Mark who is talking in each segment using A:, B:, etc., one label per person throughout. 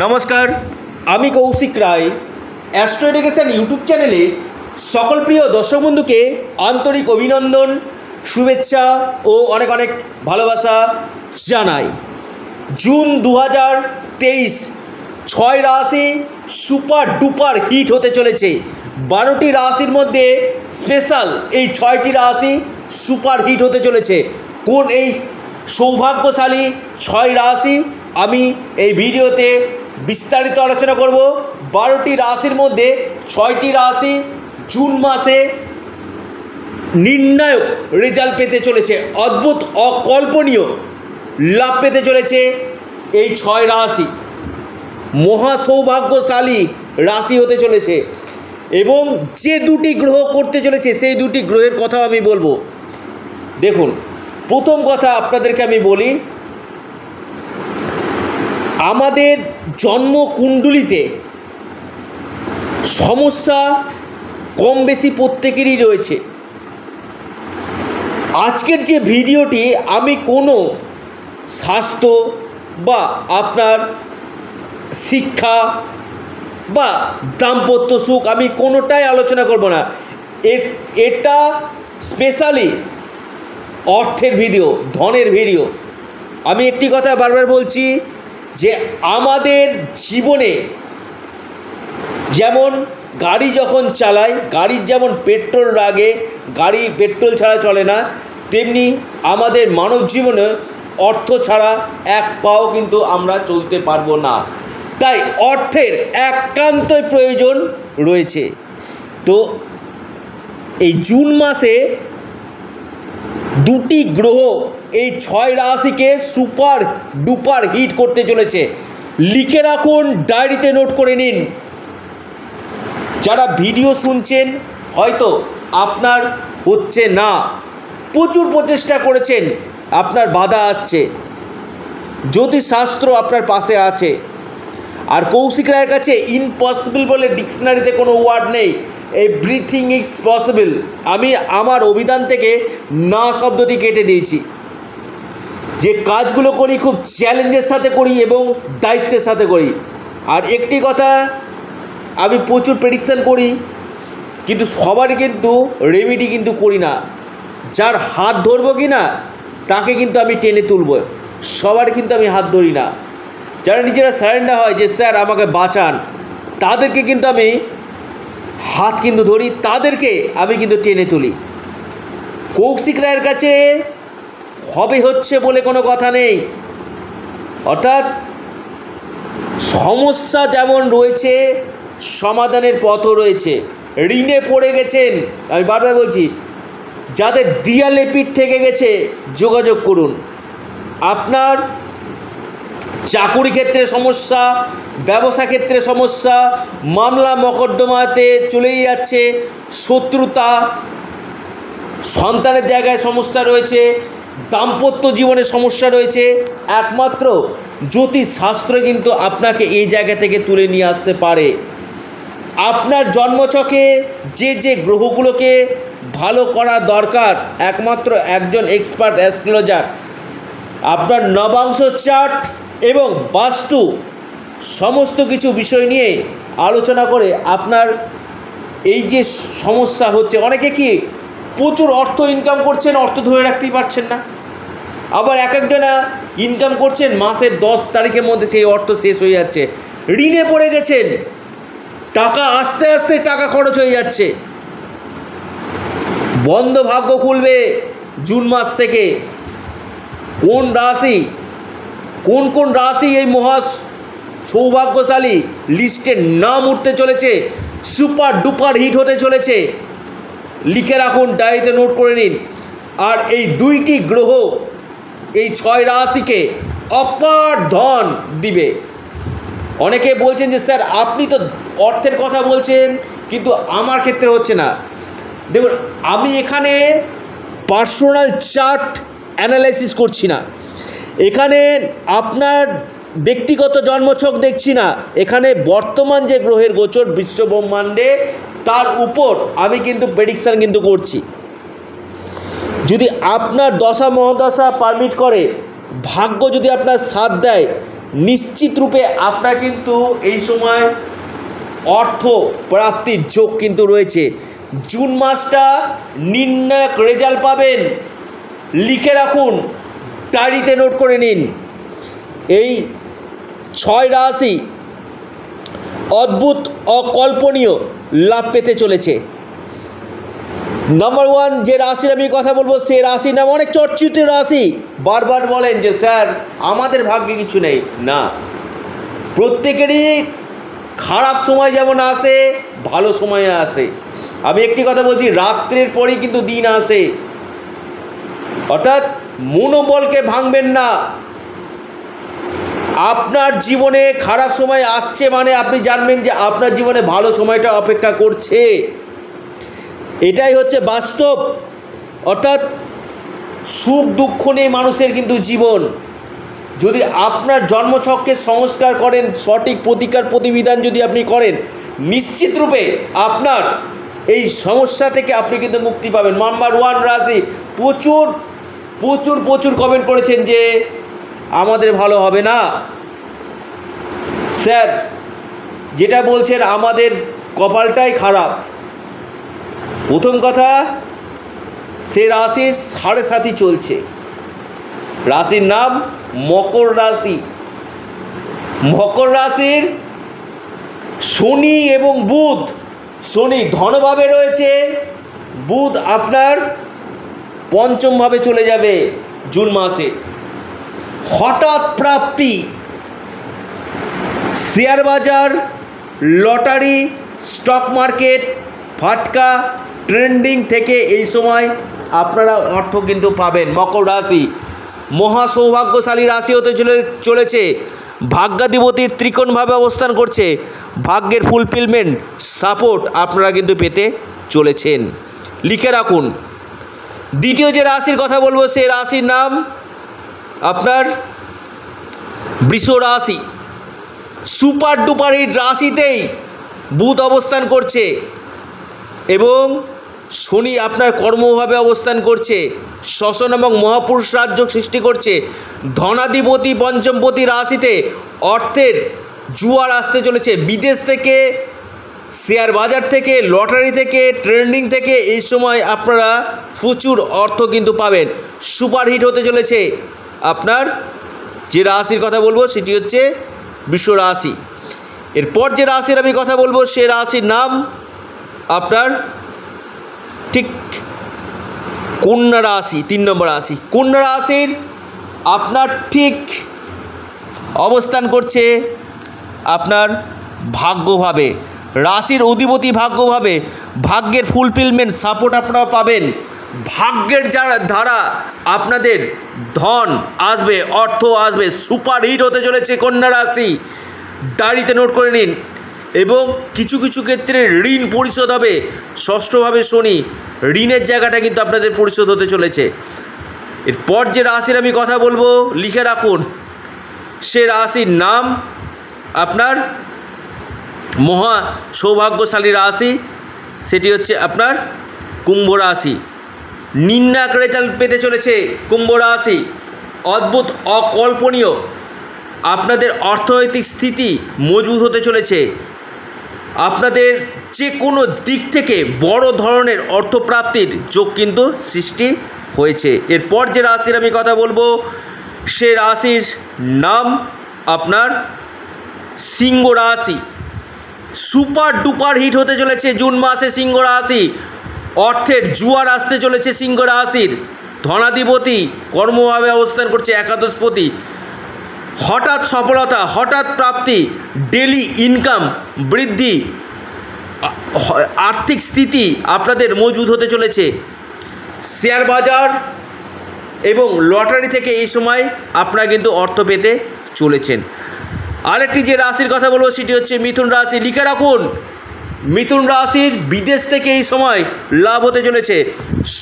A: নমস্কার, আমি Kaushik Roy. Astro Education YouTube চ্যানেলে সকল প্রিয় দর্শক বন্ধুকে আন্তরিক অভিনন্দন, শুভেচ্ছা ও অনেক অনেক ভালোবাসা জানাই। জুন দু হাজার তেইশ, ছয় রাশি সুপার ডুপার হিট হতে চলেছে। বারোটি রাশির মধ্যে স্পেশাল এই ছয়টি রাশি সুপার হিট হতে চলেছে। কোন এই সৌভাগ্যশালী ছয় রাশি আমি এই ভিডিওতে বিস্তারিত আলোচনা করব। বারোটি রাশির মধ্যে ছয়টি রাশি জুন মাসে নির্ণায়ক রেজাল্ট পেতে চলেছে। অদ্ভুত, অকল্পনীয় লাভ পেতে চলেছে এই ছয় রাশি। মহা সৌভাগ্যশালী রাশি হতে চলেছে এবং যে দুটি গ্রহ করতে চলেছে, সেই দুটি গ্রহের কথাও আমি বলব। দেখুন, প্রথম কথা আপনাদেরকে আমি বলি, আমাদের জন্ম কুণ্ডলিতে সমস্যা কম বেশি প্রত্যেকেরই রয়েছে। আজকের যে ভিডিওটি, আমি কোনো স্বাস্থ্য বা আপনার শিক্ষা বা দাম্পত্য সুখ আমি কোনোটাই আলোচনা করব না। এটা স্পেশালি অর্থের ভিডিও, ধনের ভিডিও। আমি একটি কথা বারবার বলছি যে আমাদের জীবনে যেমন গাড়ি যখন চালাই গাড়ির যেমন পেট্রোল লাগে গাড়ি পেট্রোল ছাড়া চলে না, তেমনি আমাদের মানব জীবনে অর্থ ছাড়া এক পাও কিন্তু আমরা চলতে পারব না। তাই অর্থের একান্তই প্রয়োজন রয়েছে। তো এই জুন মাসে দুটি গ্রহ এই ছয় রাশিকে সুপার ডুপার হিট করতে চলেছে। লিখে রাখুন, ডায়েরিতে নোট করে নিন। যারা ভিডিও শুনছেন, হয়তো আপনার হচ্ছে না। প্রচুর প্রচেষ্টা করেছেন, আপনার বাধা আসছে। জ্যোতিষশাস্ত্র আপনার পাশে আছে। আর কৌশিক রায়ের কাছে ইম্পসিবল বলে ডিকশনারিতে কোনো ওয়ার্ড নেই। এভরিথিং ইজ পসিবল আমি আমার অভিধান থেকে না শব্দটি কেটে দিয়েছি। যে কাজগুলো করি, খুব চ্যালেঞ্জের সাথে করি এবং দায়িত্বের সাথে করি। আর একটি কথা, আমি প্রচুর প্রেডিকশান করি, কিন্তু সবারই কিন্তু রেমিডি কিন্তু করি না। যার হাত ধরবো কি না তাকে কিন্তু আমি টেনে তুলব। সবার কিন্তু আমি হাত ধরি না। যারা নিজেরা স্যারেন্ডার হয় যে, স্যার, আমাকে বাঁচান। তাদেরকে কিন্তু আমি হাত কিন্তু ধরি, তাদেরকে আমি কিন্তু টেনে তুলি। কৌশিক রায়ের কাছে হবে হচ্ছে বলে কোনো কথা নেই। অর্থাৎ সমস্যা যেমন রয়েছে, সমাধানের পথও রয়েছে। ঋণে পড়ে গেছেন, আমি বারবার বলছি, যাদের দিয়ালে পিঠ থেকে গেছে, যোগাযোগ করুন। আপনার চাকুরি ক্ষেত্রে সমস্যা, ব্যবসা ক্ষেত্রে সমস্যা, মামলা মকদ্দমাতে চলেই যাচ্ছে শত্রুতা। সন্তানের জায়গায় সমস্যা রয়েছে, দাম্পত্য জীবনে সমস্যা রয়েছে। একমাত্র জ্যোতিষশাস্ত্র কিন্তু আপনাকে এই জায়গা থেকে তুলে নিয়ে আসতে পারে। আপনার জন্মছকে যে যে গ্রহগুলোকে ভালো করা দরকার, একমাত্র একজন এক্সপার্ট অ্যাস্ট্রোলজার আপনার নবাংশ চার্ট এবং বাস্তু সমস্ত কিছু বিষয় নিয়ে আলোচনা করে আপনার এই যে সমস্যা হচ্ছে, অনেকে কি প্রচুর অর্থ ইনকাম করছেন, অর্থ ধরে রাখতেই পারছেন না। আবার এক একজনা ইনকাম করছেন, মাসের দশ তারিখের মধ্যে সেই অর্থ শেষ হয়ে যাচ্ছে। ঋণে পড়ে গেছেন, টাকা আস্তে আস্তে টাকা খরচ হয়ে যাচ্ছে। বন্ধ ভাগ্য খুলবে জুন মাস থেকে। কোন রাশি কোন কোন রাশি এই মহা সৌভাগ্যশালী লিস্টে নাম উঠতে চলেছে? সুপার ডুপার হিট হতে চলেছে। লিখে রাখুন, ডায়েরিতে নোট করে নিন। আর এই দুইটি গ্রহ এই ছয় রাশিকে অপার ধন দিবে। অনেকে বলছেন যে, স্যার, আপনি তো অর্থের কথা বলছেন, কিন্তু আমার ক্ষেত্রে হচ্ছে না। দেখুন, আমি এখানে পার্সোনাল চার্ট অ্যানালাইসিস করছি না। এখানে আপনার ব্যক্তিগত জন্মছক দেখছি না। এখানে বর্তমান যে গ্রহের গোচর বিশ্ব ব্রহ্মাণ্ডে, তার উপর আমি কিন্তু প্রেডিকশান কিন্তু করছি। যদি আপনার দশা মহাদশা পারমিট করে, ভাগ্য যদি আপনার সাথ দেয়, নিশ্চিত রূপে আপনার কিন্তু এই সময় অর্থ প্রাপ্তির যোগ কিন্তু রয়েছে। জুন মাসটা নির্ণায়ক রেজাল্ট পাবেন। লিখে রাখুন ডায়েরিতে নোট করে নিন। এই ছয় রাশি অদ্ভুত, অকল্পনীয় লাভ পেতে চলেছে। নাম্বার ওয়ান যে রাশির আমি কথা বলব, সে রাশির নাম অনেক চর্চিত রাশি। বারবার বলেন যে, স্যার, আমাদের ভাগ্যে কিছু নেই। না। প্রত্যেকেরই খারাপ সময় যেমন আসে, ভালো সময় আসে। আমি একটি কথা বলছি, রাত্রের পরেই কিন্তু দিন আসে। অর্থাৎ মনোবলকে ভাঙবেন না। আপনার জীবনে খারাপ সময় আসছে মানে আপনি জানবেন যে আপনার জীবনে ভালো সময়টা অপেক্ষা করছে। এটাই হচ্ছে বাস্তব। অর্থাৎ সুখ দুঃখ নেই মানুষের কিন্তু জীবন। যদি আপনার জন্মছককে সংস্কার করেন, সঠিক প্রতিকার প্রতিবিধান যদি আপনি করেন, নিশ্চিত রূপে আপনার এই সমস্যা থেকে আপনি কিন্তু মুক্তি পাবেন। নাম্বার ওয়ান রাশি প্রচুর প্রচুর প্রচুর কমেন্ট করেছেন যে আমাদের ভালো হবে না। স্যার, যেটা বলছেন, আমাদের কপালটাই খারাপ। প্রথম কথা, সে রাশির সাড়ে সাথী চলছে। রাশির নাম মকর রাশি। মকর রাশির শনি এবং বুধ, শনি ধনভাবে রয়েছে। বুধ আপনার পঞ্চমভাবে চলে যাবে জুন মাসে। হঠাৎ প্রাপ্তি, শেয়ার বাজার, লটারি, স্টক মার্কেট, ফাটকা, ট্রেন্ডিং থেকে এই সময় আপনারা অর্থ কিন্তু পাবেন। মকর রাশি মহা সৌভাগ্যশালী রাশি হতে চলে, চলেছে। ভাগ্যাধিপতির ত্রিকোণভাবে অবস্থান করছে। ভাগ্যের ফুলফিলমেন্ট সাপোর্ট আপনারা কিন্তু পেতে চলেছেন। লিখে রাখুন দ্বিতীয় যে রাশির কথা বলব সে রাশির নাম আপনার বৃষ রাশি। সুপার ডুপার হিট রাশিতেই বুধ অবস্থান করছে এবং শনি আপনার কর্মভাবে অবস্থান করছে। শ্বসন এবং মহাপুরুষ রাজ্য সৃষ্টি করছে। ধনাধিপতি, পঞ্চমপতি রাশিতে অর্থের জুয়ার আসতে চলেছে। বিদেশ থেকে শেয়ার বাজার থেকে, লটারি থেকে, ট্রেন্ডিং থেকে এই সময় আপনারা প্রচুর অর্থ কিন্তু পাবেন। সুপারহিট হতে চলেছে আপনার যে রাশির কথা বলব সেটি হচ্ছে বিশ্ব রাশি। এরপর যে রাশির আমি কথা বলব সে রাশির নাম আপনার ঠিক কন্যা রাশি, তিন নম্বর রাশি। কন্যা রাশির আপনার ঠিক অবস্থান করছে আপনার ভাগ্যভাবে রাশির অধিপতি ভাগ্যভাবে ভাগ্যের ফুলফিলমেন্ট সাপোর্ট আপনারা পাবেন। ভাগ্যের যারা ধারা, আপনাদের ধন আসবে, অর্থ আসবে সুপার হিট হতে চলেছে কন্যা রাশি। ডায়েরিতে নোট করে নিন। এবং কিছু কিছু ক্ষেত্রে ঋণ পরিশোধ হবে। ষষ্ঠভাবে শনি, ঋণের জায়গাটা কিন্তু আপনাদের পরিশোধ হতে চলেছে। এরপর যে রাশির আমি কথা বলব, লিখে রাখুন। সে রাশির নাম আপনার মহা সৌভাগ্যশালী রাশি, সেটি হচ্ছে আপনার কুম্ভ রাশি। নির্ণায়ক রেজাল্ট পেতে চলেছে কুম্ভ রাশি। অদ্ভুত, অকল্পনীয়। আপনাদের অর্থনৈতিক স্থিতি মজবুত হতে চলেছে। আপনাদের যে কোনো দিক থেকে বড় ধরনের অর্থপ্রাপ্তির যোগ কিন্তু সৃষ্টি হয়েছে। এরপর যে রাশির আমি কথা বলব, সে রাশির নাম আপনার সিংহ রাশি। সুপার ডুপার হিট হতে চলেছে জুন মাসে সিংহ রাশি। অর্থের জুয়ার আসতে চলেছে সিংহ রাশির। ধনাধিপতি কর্মভাবে অবস্থান করছে একাদশপতি। হঠাৎ সফলতা, হঠাৎ প্রাপ্তি ডেলি ইনকাম বৃদ্ধি, আর্থিক স্থিতি আপনাদের মজবুত হতে চলেছে। শেয়ার বাজার এবং লটারি থেকে এই সময় আপনারা কিন্তু অর্থ পেতে চলেছেন। আরেকটি যে রাশির কথা বলব সেটি হচ্ছে মিথুন রাশি। লিখে রাখুন, মিথুন রাশির বিদেশ থেকে এই সময় লাভ হতে চলেছে,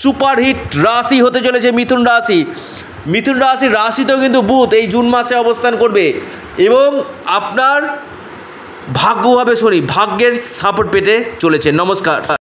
A: সুপারহিট রাশি হতে চলেছে মিথুন রাশি। মিথুন রাশির রাশিতেও কিন্তু বুধ এই জুন মাসে অবস্থান করবে এবং আপনার ভাগ্যভাবে শনি, ভাগ্যের সাপোর্ট পেতে চলেছে। নমস্কার।